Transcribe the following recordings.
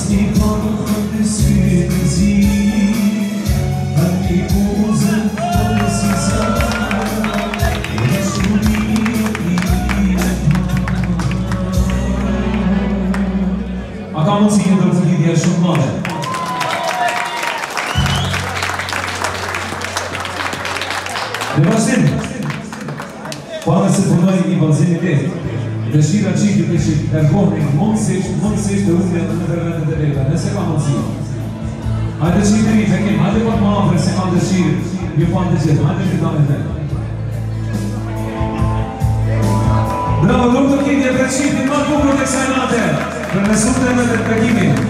sleep. Dëshira qikë të që kërkohni mundësisht, mundësisht të ullë në dërvetë të drejta, nëse ka mundësi. Hajde që i të rritë, hekim, hajde pak ma afre se kam dëshirë, ju fanë të gjithë, hajde të damë të Bravo, lukë të kiti e përqipin, ma bukur të kësaj nate, për nësumë të me të përkimin.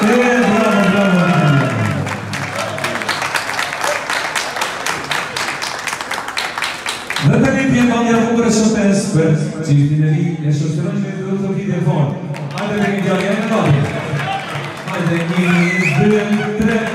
Brawo, brawo, brawo. Nathalie Piemont ja w ogóle są ten spec, czyli widzieli, jeszcze stroniśmy krótko widełon, ale widziałem nowy. Ale nie byłem trenerem.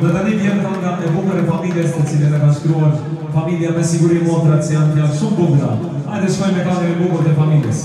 Dhe tani vjen nga e bukur e familjes të cilën e ka shkruar familja me siguri motrat që janë fjalë shumë bukura. Hajde shkojmë me këngën e bukur të familjes.